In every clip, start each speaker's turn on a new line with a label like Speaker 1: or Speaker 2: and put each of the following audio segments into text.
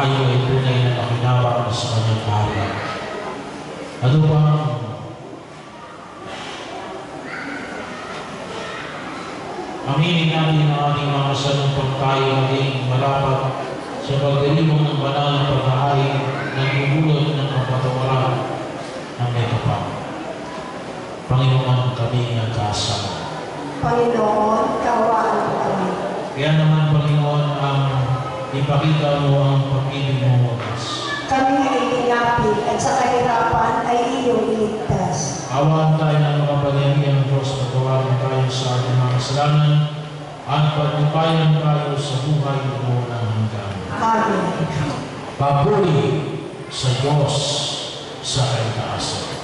Speaker 1: tayo ay tunay na nakinabang sa kanyang kaharian. Ano bang Aminin natin ang ating mga sanumpang tayo maging malapat sa pagdalibong ng banal na pagkahain ng bubulot ng kapatawaran ng may kapal. Panginoon kami nagkasama.
Speaker 2: Panginoon, kawaan mo kami.
Speaker 1: Kaya naman, ipakita mo ang pag-ibig mo wakas.
Speaker 2: Kami ay tinapit at sa kahirapan ay iyong iligtas.
Speaker 1: Awaan tayo ng makapangyarihan ng Diyos, patawarin tayo sa ating mga kasalanan at pagnipayan tayo sa buhay mo ng hanggan.
Speaker 2: Amen.
Speaker 1: Papuri sa Diyos sa kaitaasan.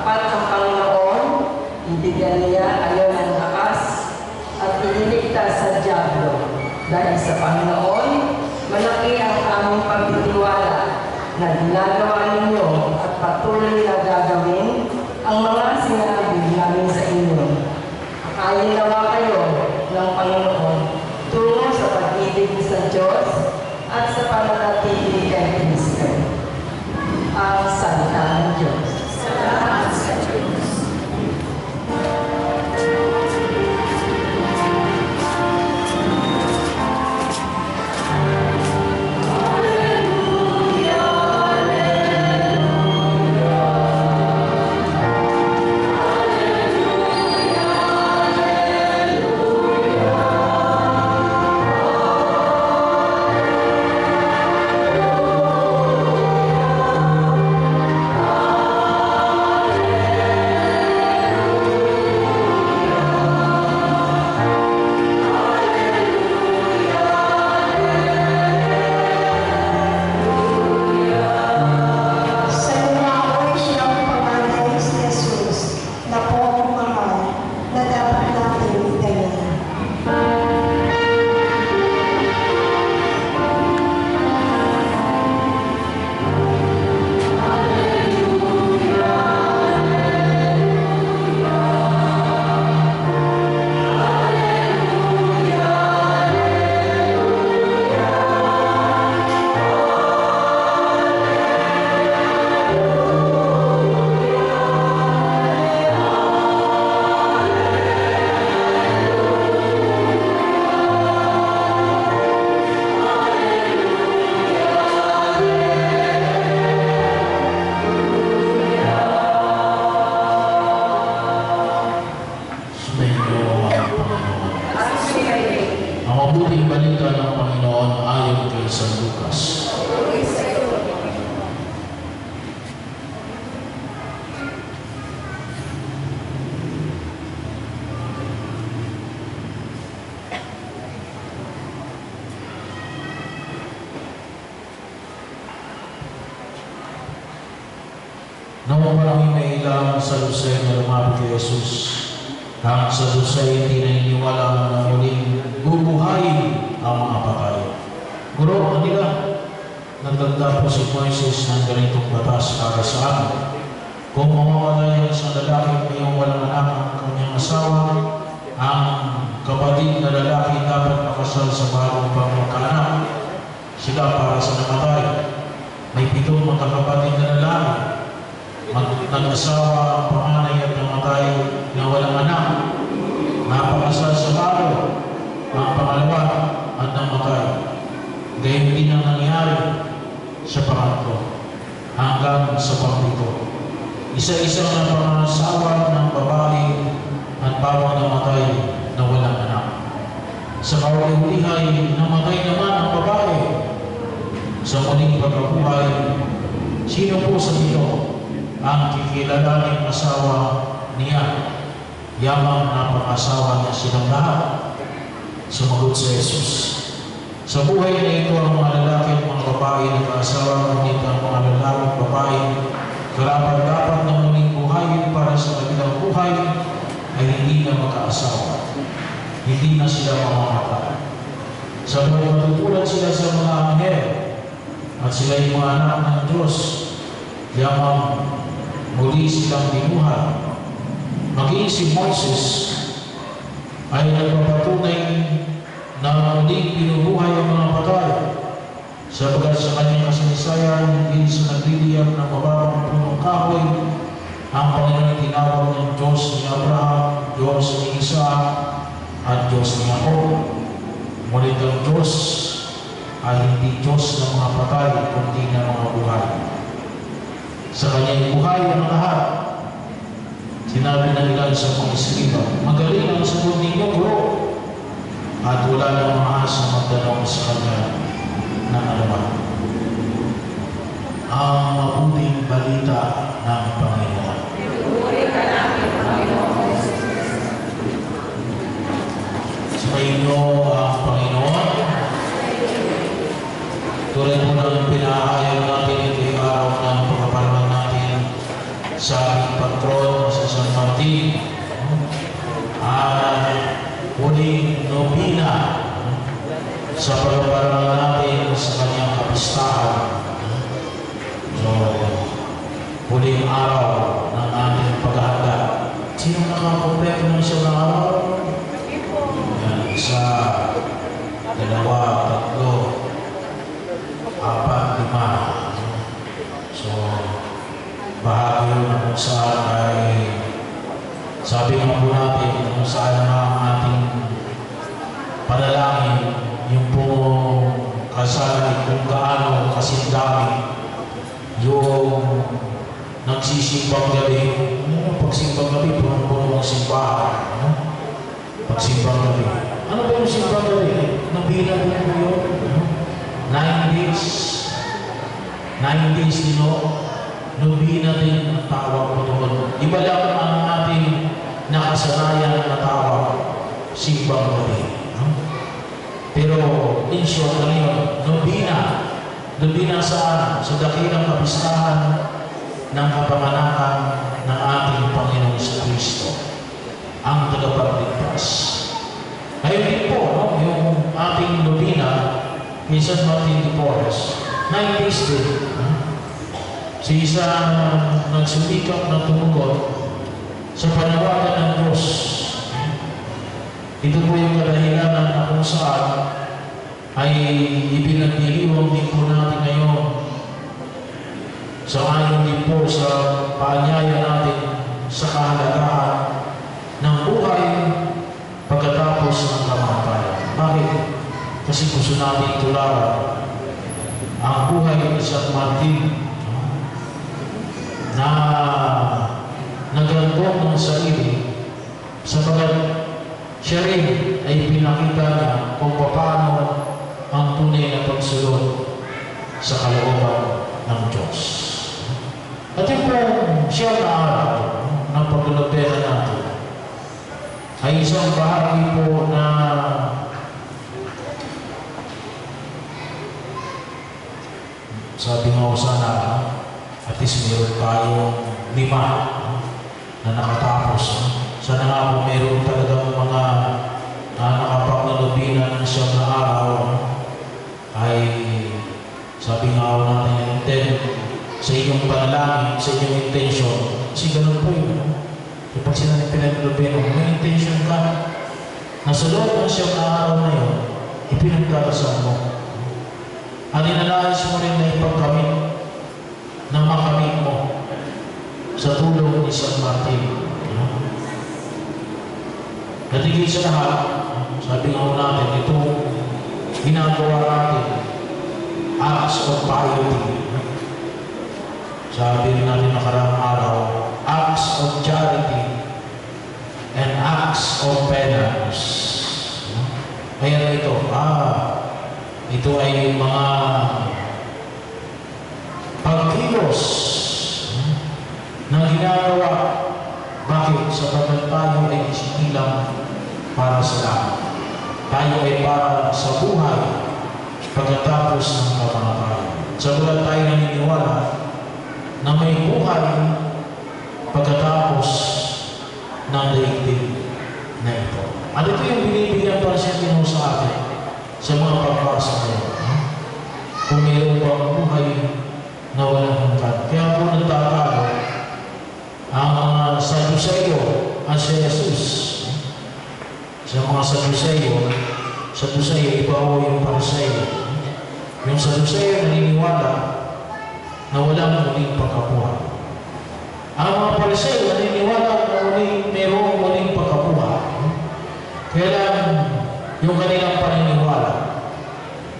Speaker 3: Tapat ang Panginoon, ibigyan niya kayo ng lakas at ililigtas sa Diablo. Dahil sa Panginoon, malaki ang aming pagtitiwala na ginagawa ninyo at patuloy na gagawin ang mga sinabi namin sa inyo. Akayin nawa kayo ng Panginoon tungo sa pag-ibig sa Diyos at sa pananatili kay Kristo. Ang
Speaker 1: Lusay na lumapit kay Jesus, ang sa Lusay hindi naniniwala na muling bubuhayin ang mga patay. Guro, ano nila? Nagdagda po si Moises ng ganitong batas para sa amin. Kung mamamatay ang isang lalaki ngayong walang anak ang kanyang asawa, ang kapatid na lalaki dapat makasal sa bagong pang magkaanak. Sila para sa namatay. May pitong magkakapatid na lalaki nag-asawa ang panganay at namatay na walang anak. Napakasal sa baro ang pangalawa at namatay. Gayun din ang nangyari sa pangatlo hanggang sa pangpito. Isa-isang na pangasawa ng babae at bawang namatay na walang anak. Sa kaulihay, namatay naman ang babae. Sa muling pagkabuhay, sino po sa inyo ang kikilalaning asawa niya. Yamang napakasawa niya silang lahat. Sumagot sa Jesus. Sa buhay na ito ang mga lalaki at mga babae na kaasawa, ngunit ang mga lalaki at babae, karapat dapat na muling buhayin para sa kabilang buhay ay hindi na magkaasawa. Hindi na sila mamamatay. Sa buhay matutulad sila sa mga anghel at sila yung mga anak ng Diyos. Yamang muli silang binuhay. Maging si Moses, ay nagpapatunay na muling pinubuhay ang mga patay sabagat sa kanyang kasaysayan hindi sa nagliliyam ng mababang punong kahoy ang Panginoon tinawag ng Diyos ni Abraham, Diyos ni Isaac, at Diyos ni Jacob. Ngunit ang Diyos ay hindi Diyos ng mga patay, kundi ng mga buhay. Sa kanyang buhay ang lahat, sinabi ng ilan sa iskriba, magaling ang sagot ninyo, bro, at wala nang maasa magtanong sa kanya ng alaman. Ang mabuting balita ng Panginoon. Inyo ang Panginoon. Tulad po ng pinaayaw natin sa ating patron sa San Martin. At huling nobina sa pagkapalaman natin sa kanyang kapistahan. So, huling araw ng ating paghahanda. Sino nakakompleto ng isang araw? Yan, isa, dalawa, tatlo, apat, lima. Bahagi na kung saan ay sabi nga po natin kung saan na ang ating panalangin yung po kasali kung gaano kasindami yung nagsisimbang gabi. Ano pagsimbang gabi? Punong-puno ng simbahan. Ano? Pagsimbang gabi. Ano ba yung simbang gabi? Nabilang po yun. Ano? Nine days. Nine days din o. Nubina din ang tawag doon. Iba lang ang ating nakasanayan na tawag. Simbang gabi. Ano? Pero in short lang yun, nubina. Nubina saan? Sa dakilang kapistahan ng kapanganakan ng ating Panginoon sa Kristo, ang tagapagligtas. Ngayon din po, no, yung ating nobina, San Martin de Porres, no? Si isa nagsumikap na sa panawagan ng Diyos. Ito po yung kadahilanan na kung saan ay ipinagliliwang din po natin ngayon sa ayon din po sa paanyaya natin sa kahalagahan ng buhay pagkatapos ng kamatayan. Bakit? Kasi gusto natin tularan ang buhay ni San Martin na nagandong ng sarili sapagat siya rin ay pinakita niya kung paano ang tunay na pagsulod sa kalooban ng Diyos. At yung pong siya na araw ng paglalabera natin ay isang bahagi po na sabi nga ko sana at least meron tayong lima na nakatapos. Sana nga po meron talagang mga uh, nakapaglalubina ng siyam na araw ay sabi nga ako natin yung intent sa inyong panalangin, sa inyong intention. Kasi ganun po yun. Kapag sinabi pinaglalubina, may intention ka na sa loob ng siyam na araw na yun, ipinagdadasal mo. At inanayos mo rin na ipagkamit ng makamit mo sa tulong ni San Martin. Natigil sa lahat, sabi nga natin, itong ginagawa natin, acts of piety. Sabi rin natin nakarang araw, acts of charity and acts of penance. Kaya ito, ah, ito ay mga pagkilos na ginagawa. Bakit? Sapagkat tayo ay isinilang para sa lahat. Tayo ay para sa buhay pagkatapos ng kamatayan. Sapagkat tayo naniniwala na may buhay pagkatapos ng daigdig na ito. At ito yung binibigyan para siya din sa atin sa mga pagbasa ngayon. Kung mayroon bang buhay na walang hanggan. Kaya po nagtatalo ang mga Saduseo at si Jesus. sa mga Saduceo, Saduceo, iba o yung Pariseo. Yung Saduceo naniniwala na walang muling pagkabuhay. Ang mga Pariseo naniniwala na muling mayroong muling pagkabuhay. Kaya lang, yung kanilang paniniwala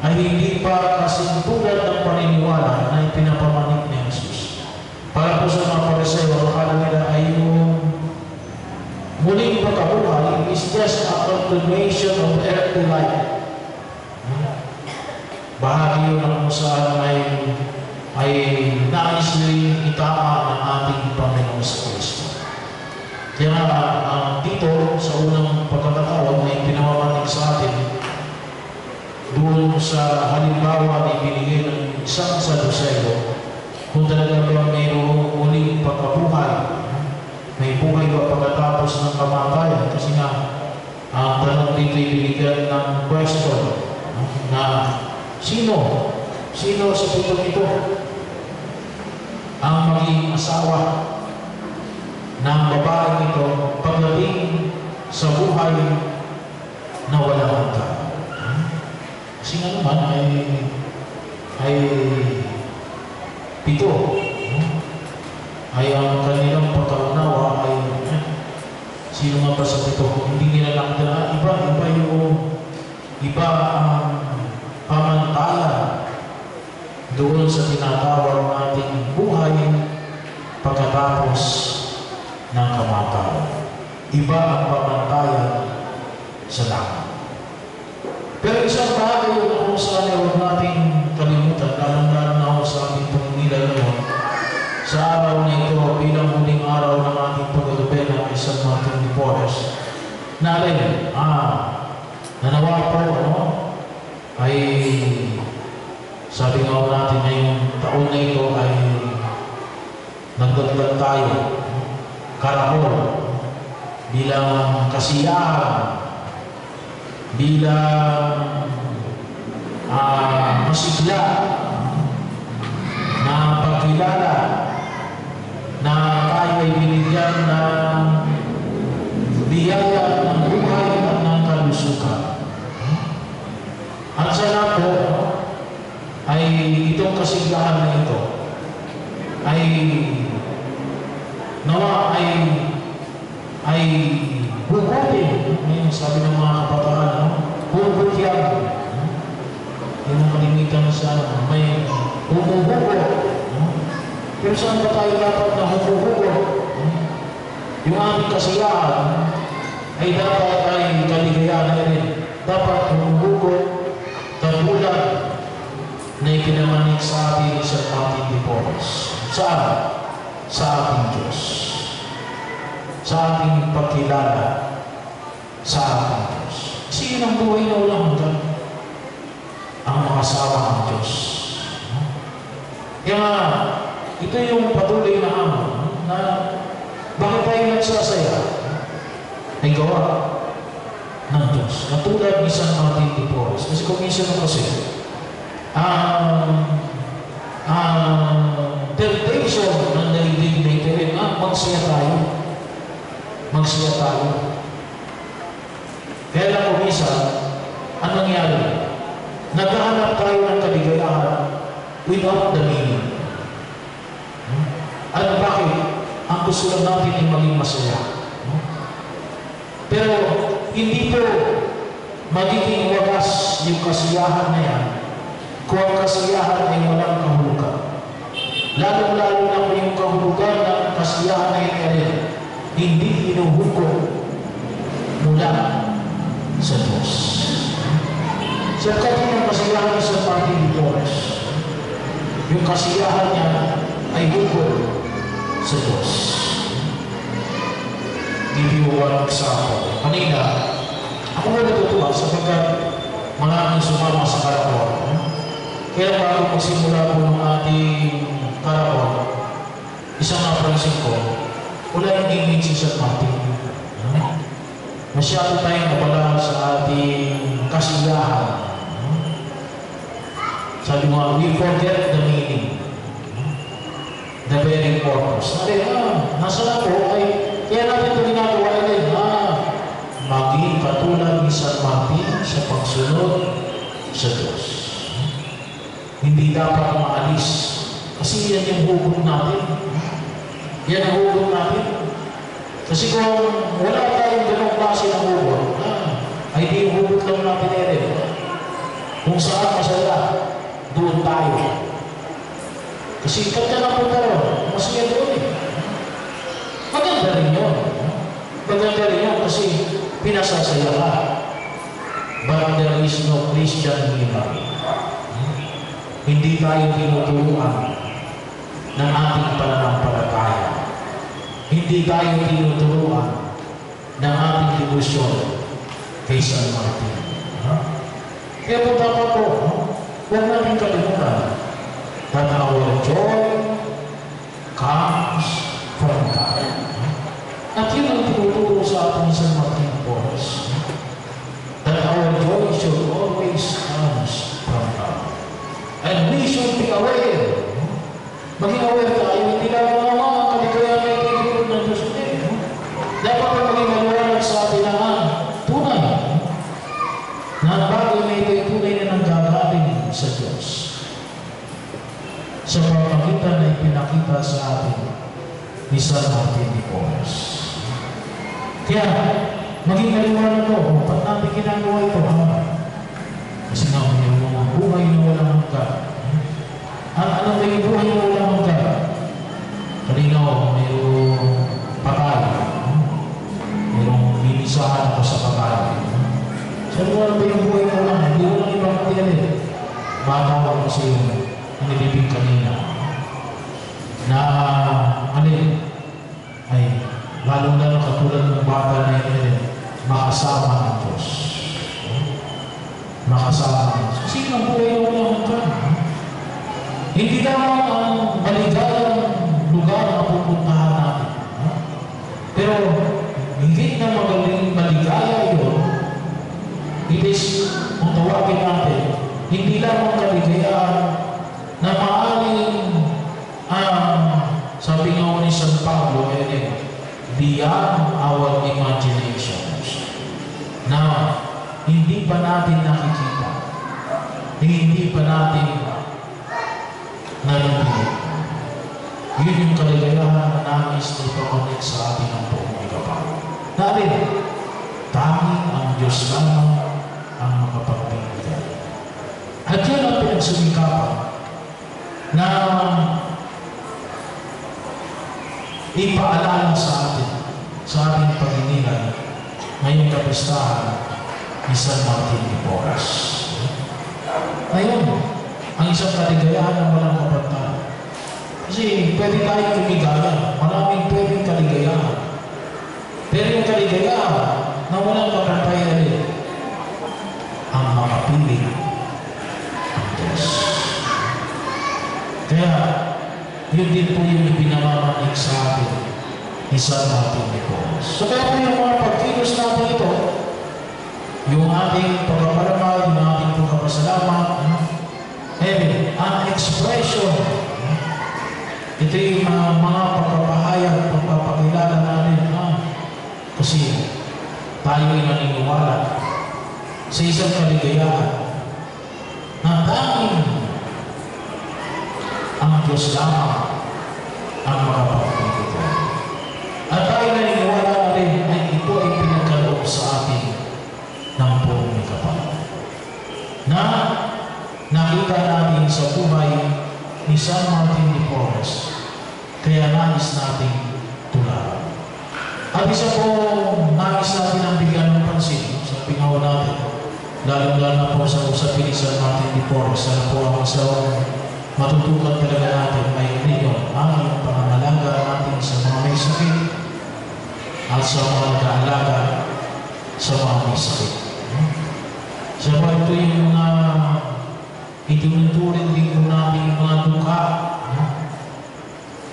Speaker 1: ay hindi pa kasing tulad ng paniniwala na Jesus. Para po sa mga Pariseo, ang akala nila ay yung muling pagkabuhay is just a continuation of earthly life. Bahagi yun ng kung saan ay, ay nais rin itama ng ating Panginoon sa Kristo. Kaya ang dito, sa unang pagkakataon na ipinamamanig sa atin, doon sa halimbawa na ibinigay ng isang Saduseo, kung talaga ba mayroong muling pagkabuhay, may buhay ba pagkatapos ng kamatayan? Kasi nga, ang tanong dito ay binigyan ng question na sino? Sino sa pitong ito ang maging asawa ng babae ito pagdating sa buhay na walang hanggan? Kasi nga naman ay ay pito. no? Ay ang kanilang pagkaunawa ay eh, sino nga ba sa pito? Hindi nila nakita, iba, iba yung iba ang pamantayan doon sa tinatawag nating buhay pagkatapos ng kamatayan. Iba ang pamantayan sa langit. Pero isang bagay yun na kung saan ay huwag nating kalimutan, lalong-lalo na Martin de Porres, na alin, ah, nanawa po, ano, ay, sabi nga natin ngayong taon na ito ay nagdagdag tayo, karahol, bilang kasiyahan, bilang ah, masigla na pagkilala na tayo ay binigyan ng biyaya ng buhay at ng kalusugan. At sana po ay itong kasiglahan na ito ay nawa ay ay hugutin. Ngayon, sabi ng mga kabataan, no? hugot yan. Hindi mo kalimitan sa ano, may humuhugo. No? Pero saan ba tayo dapat na humuhugo? No? Yung aming kasiyahan ay dapat ay kaligayahan na rin. Dapat humuhugo katulad na ipinamanik sa atin sa ating divorce. Saan? Sa ating Diyos sa ating pagkilala sa ating Diyos. Yun ang buhay na walang hanggan. Ang makasawa ng Diyos. Kaya nga, ito yung patuloy na hamon na bakit tayo nagsasaya ay gawa ng Diyos. Katulad ni San Martin de Porres. Kasi kung minsan mo kasi, ang ang temptation ng daigdig na ito rin, ah, magsaya tayo magsaya tayo. Kaya lang kung minsan, ang nangyari? Naghahanap tayo ng kaligayahan without the meaning. Hmm? At bakit? Ang gusto lang natin ay maging masaya. Pero hindi po magiging wagas yung kasiyahan na yan kung ang kasiyahan ay walang kahulugan. Lalo-lalo na kung yung kahulugan ng kasiyahan ay kaya hindi hinuhukom mula sa Diyos. Sa kanyang kasiyahan sa Torres, yung kasiyahan niya ay hukom sa Diyos. Give you one example. Kanina, ako na natutuwa sapagkat maraming sumama sa karakol. Kaya bago magsimula po ng ating karakol, isang napansin ko, wala image si San Martin. No? Masyado tayong nabala sa ating kasiyahan. No? Sabi mo, we forget the meaning. The very purpose. Sabi, ah, nasa na po ay, kaya natin ito ginagawa din, eh, ha? Maging katulad ni San Mati sa pagsunod sa Diyos. Hindi dapat maalis. Kasi yan yung hugot natin. Yan ang hugot natin. Kasi kung wala tayong ganong klase ng hugot, ay di yung hugot lang natin eh, ere. Kung saan masaya, doon tayo. Kasi pagka na po tayo, masaya doon eh. Maganda rin yun. Maganda rin yun kasi pinasasaya ka. But there is no Christian here. Hindi tayo tinuturuan ng ating pananampalataya. Hindi tayo tinuturuan ng ating devotion kay San Martin. Ha? Kaya po dapat po, huwag natin kalimutan that our joy comes from God. At yun ang atin sa Martin Porres. That our joy should always comes from God. And we should be aware. Maging aware tayo, hindi lang mga mga kaligayahan ay tinuturo ng Diyos. Hindi. Dapat ang maging maliwanag sa atin na tunay na bagay na ito ay tunay na nanggagaling sa Diyos sa pamamagitan na ipinakita sa atin ni San Martin. Kaya, maging maliwanag ko, ba't natin ginagawa ito? Kasi nga, may mga buhay na walang hanggan. Ang ano ba yung buhay na walang hanggan? Kanina ko, mayroong patay. Mayroong lilisahan ako sa patay. Sabi ko, ano ba yung buhay na walang hanggan? Hindi ko lang ibang katiyan eh. Ko kasi yung nilibig kanina na Ngayon, ang isang kaligayahan na walang kapantay. Kasi pwede tayong lumigaya, maraming pwedeng kaligayahan. Pero yung kaligayahan na walang kapantay na rin, ang makapiling ang Diyos. Kaya, yun din po yung ipinamamanig sa atin Martin de Porres. So kaya po yung mga pagkilos natin ito, yung ating pagpapalamay, yung ating pagpapasalamat, eh, ang expression, ito yung mga, mga pagpapahayag, pagpapakilala natin, ah, kasi tayo ay naniniwala sa isang kaligayahan na tanging ang Diyos lamang ang makapagbibigay. Martin de Porres, kaya nais nating tularan. At isa po nais natin ang bigyan ng pansin sa pingawa natin, lalo-lalo po sa usapin ni San Martin de Porres, ano po ang asawang matutukan talaga natin ay ninyo ang pangangalaga natin sa mga may sakit at sa mga nag-aalaga sa mga may sakit. Sa so, ito yung mga itinuturin din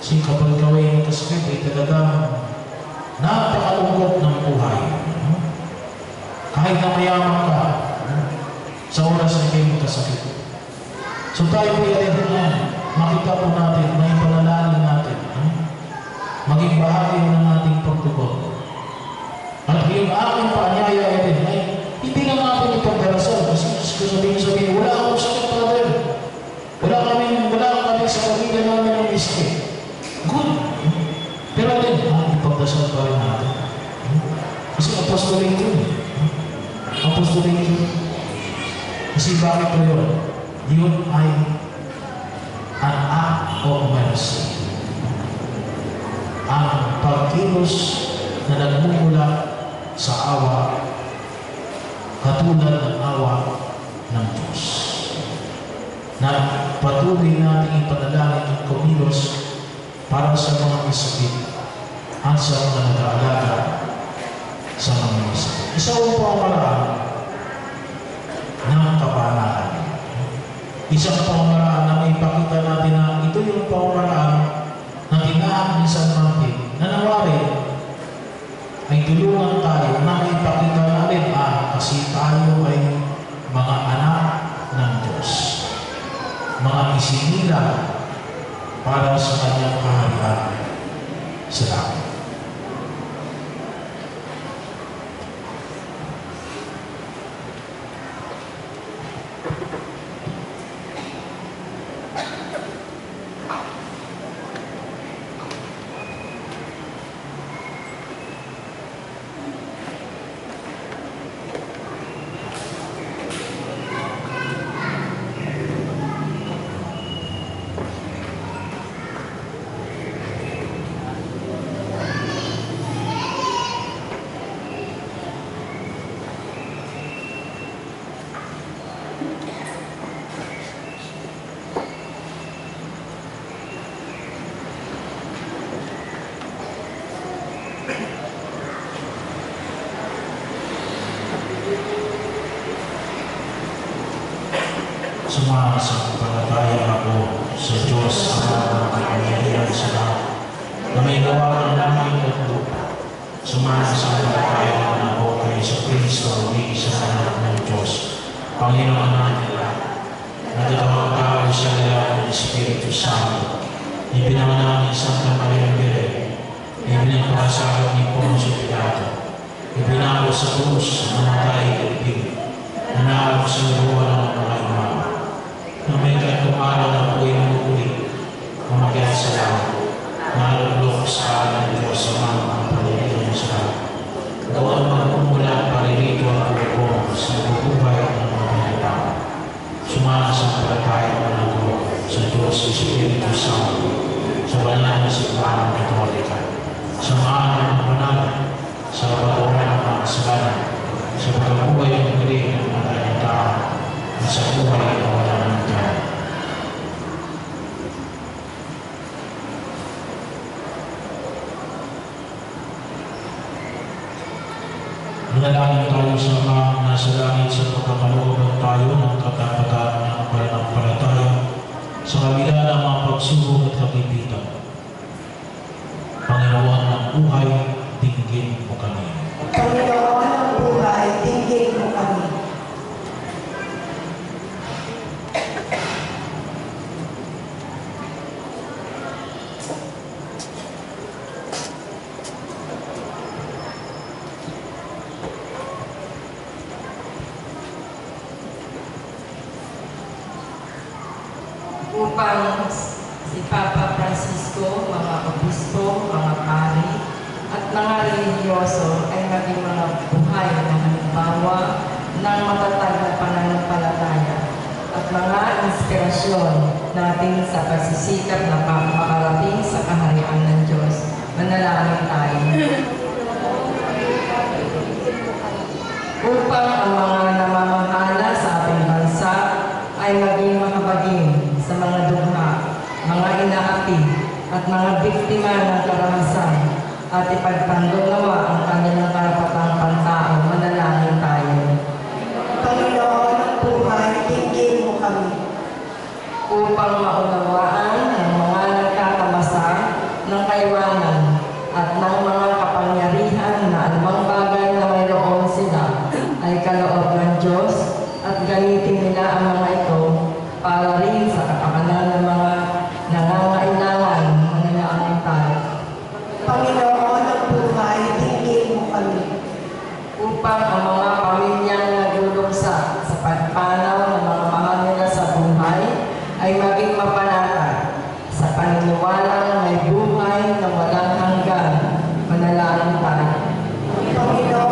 Speaker 1: Kasi kapag ikaw ay kasakit, ay talagang napakalungkot ng buhay. Kahit na mayaman ka, sa oras na kayo magkasakit. So tayo po yan, yan, makita po natin, may panalangin natin, hmm? maging bahagi ng ating pagtugon. At yung aking paanyaya ay ay hindi na natin ipagdarasal kasi gusto sabihin sabihin, wala akong sakit, Father. Wala kami, wala kami sa pamilya namin ng miski. Good. Pero din, ipagdasal pa rin natin. Kasi apostolate yun. Apostolate yun. Kasi bakit po yun? Yun ay an act of mercy. Ang pagkilos na nagmumula sa awa katulad ng awa ng Diyos. Na patuloy natin ipanalangin at kumilos para sa mga masakit at sa mga nag-aalaga sa mga. Isa po ang paraan ng kapanahan. Isang pamamaraan na may pakita natin na ito yung pamamaraan na tinahan ni San Martin na nawari ay tulungan tayo na may pakita natin ah, kasi tayo ay mga anak ng Diyos. Mga isinila para sa kanyang kaharian sa langit. Sumasampalataya ako sa Diyos ang kapangyarihan sa lahat na may gawa ng langit at lupa. Sumasampalataya naman ako kay sa Kristo, ni isa anak ng Diyos, Panginoon natin lahat. Nagkatawang tao sa lahat ng Espiritu Santo. Ipinangalan ni Santa Maria Mire. Ibinagpasagot ni Poncio Pilato. Ibinago sa krus, namatay at pili. Nanalo sa luwa ng
Speaker 3: upang si Papa Francisco, mga obispo, mga pari, at mga religyoso ay maging mga buhay na halimbawa ng matatag na pananampalataya at mga inspirasyon natin sa pagsisikap na makarating sa kaharian ng Diyos. Manalangin tayo. upang ang mga namamahala sa ating bansa ay maging makabagin sa mga dugha, mga inaati at mga biktima ng karamasan at ipagpandungawa ang kanilang karapatang pantao. Manalangin tayo.
Speaker 2: Panginoon ng buhay, tingin mo kami.
Speaker 3: upang maunawaan ng mga nagkakamasa ng kaiwanan at ng mga kapangyarihan na anumang bagay na mayroon sila ay kaloob ng Diyos at gamitin nila ang mga ito para rin sa kapakanan ng mga nangangailangan manalangin tayo
Speaker 2: Panginoon ng buhay, tingin mo kami.
Speaker 3: upang ang mga pamilyang nagulang Manalangin tayo.
Speaker 2: Panginoon